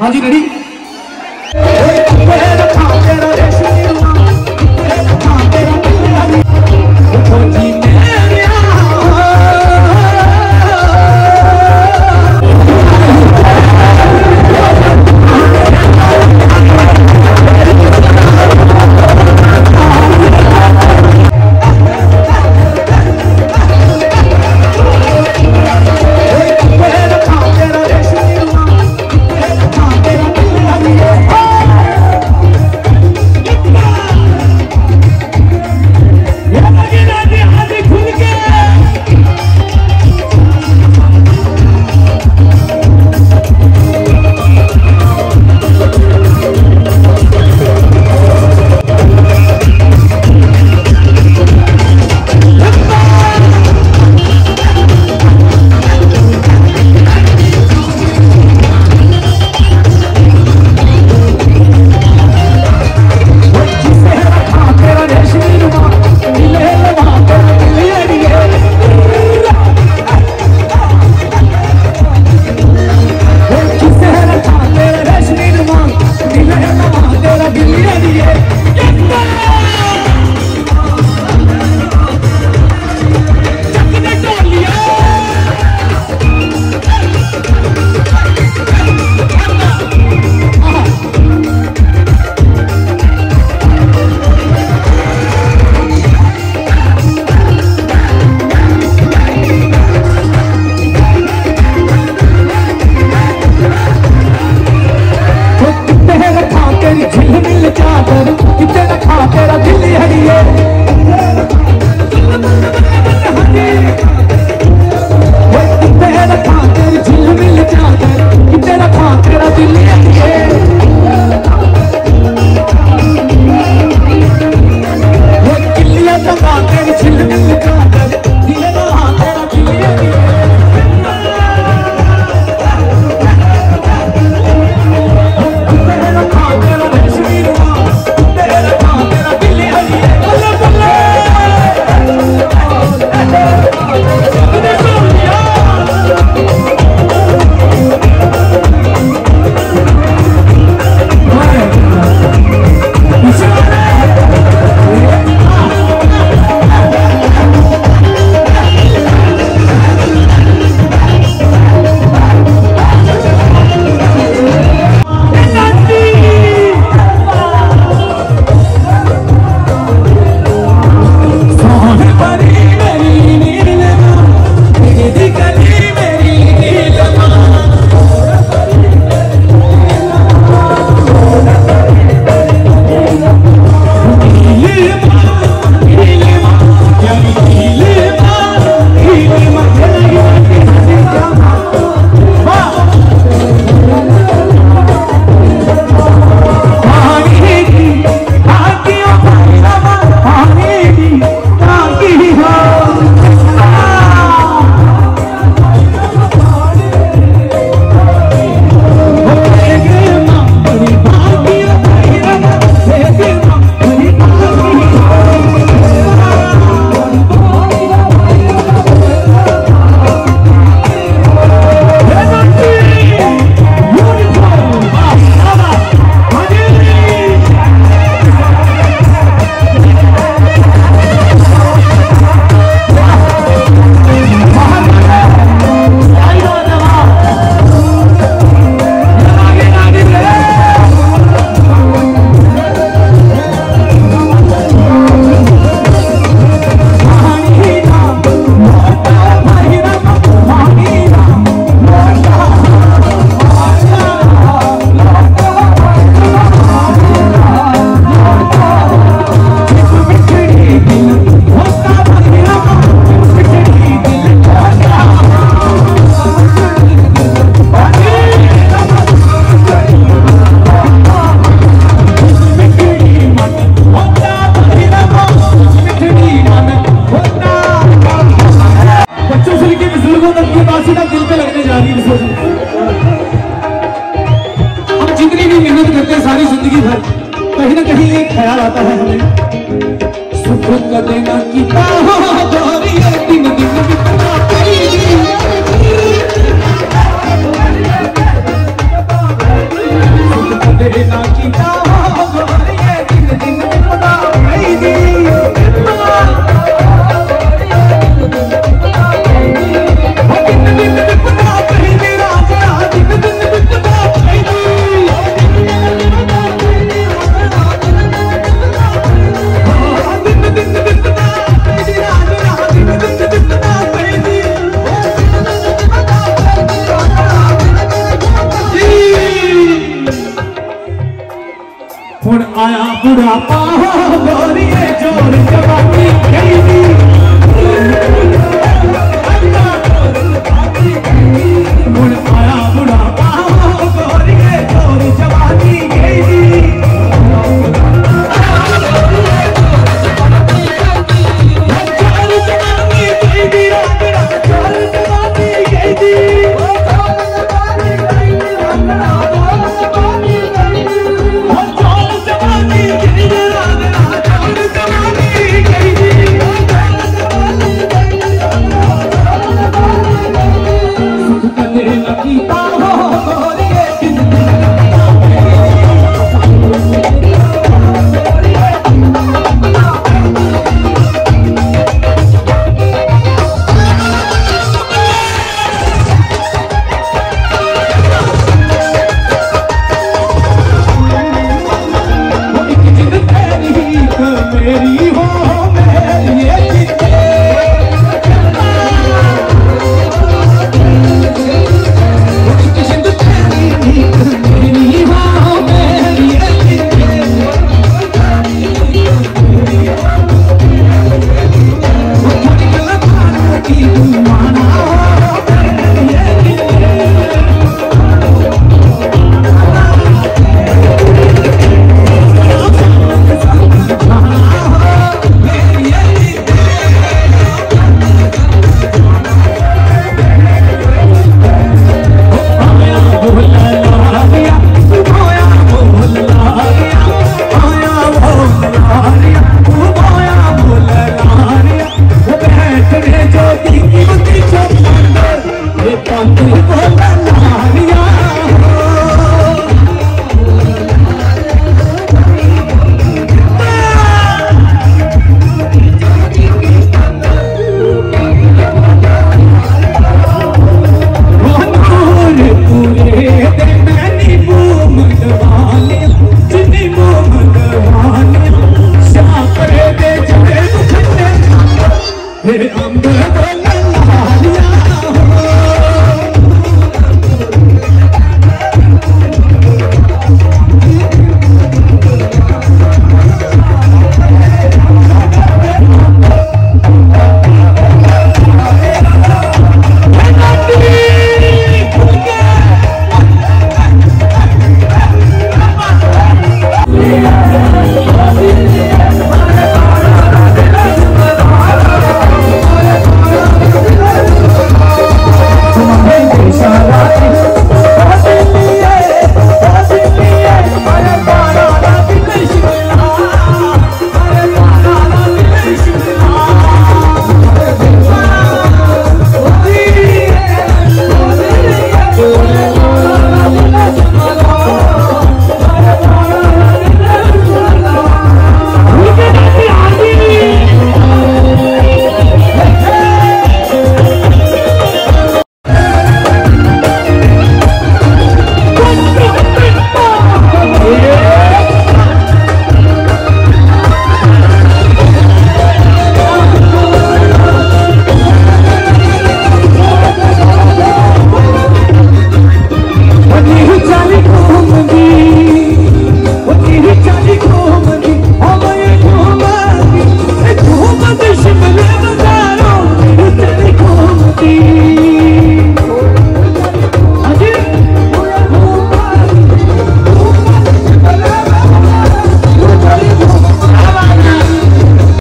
हाँ जी रेडी ज़िंदगी भर कहीं ना कहीं एक ख्याल आता है हमें। सुख कर देना की दिन की Yeah. मेरी हो।